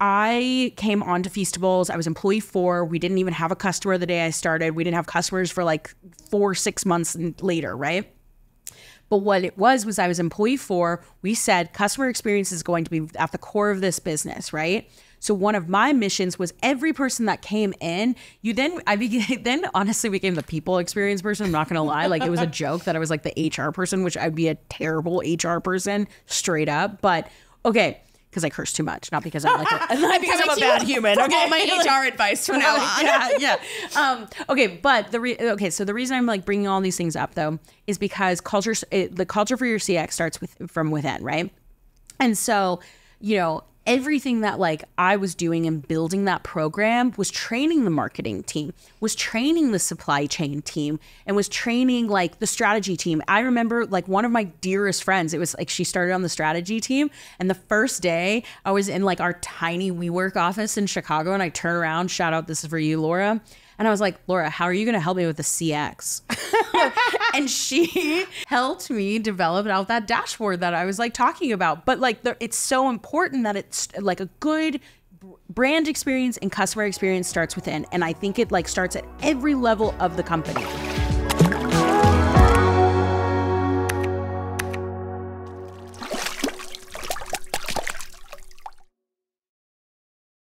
I came onto Feastables. I was employee four. We didn't even have a customer the day I started. We didn't have customers for like four, six months later, right? But what it was was I was employee four. We said customer experience is going to be at the core of this business, right? So one of my missions was every person that came in, you then I became then honestly became the people experience person. I'm not gonna lie. Like it was a joke that I was like the HR person, which I'd be a terrible HR person, straight up. But okay because I curse too much, not because I'm like a, not because I'm a bad human. Okay, my HR advice from now on. yeah, yeah. Um, okay, but the re- okay, so the reason I'm like bringing all these things up though is because culture, it, the culture for your CX starts with from within, right? And so, you know, everything that like I was doing and building that program was training the marketing team, was training the supply chain team, and was training like the strategy team. I remember like one of my dearest friends, it was like she started on the strategy team. And the first day I was in like our tiny WeWork office in Chicago and I turn around, shout out, this is for you, Laura. And I was like, Laura, how are you going to help me with the CX? and she helped me develop out that dashboard that I was like talking about. But like, it's so important that it's like a good brand experience and customer experience starts within. And I think it like starts at every level of the company.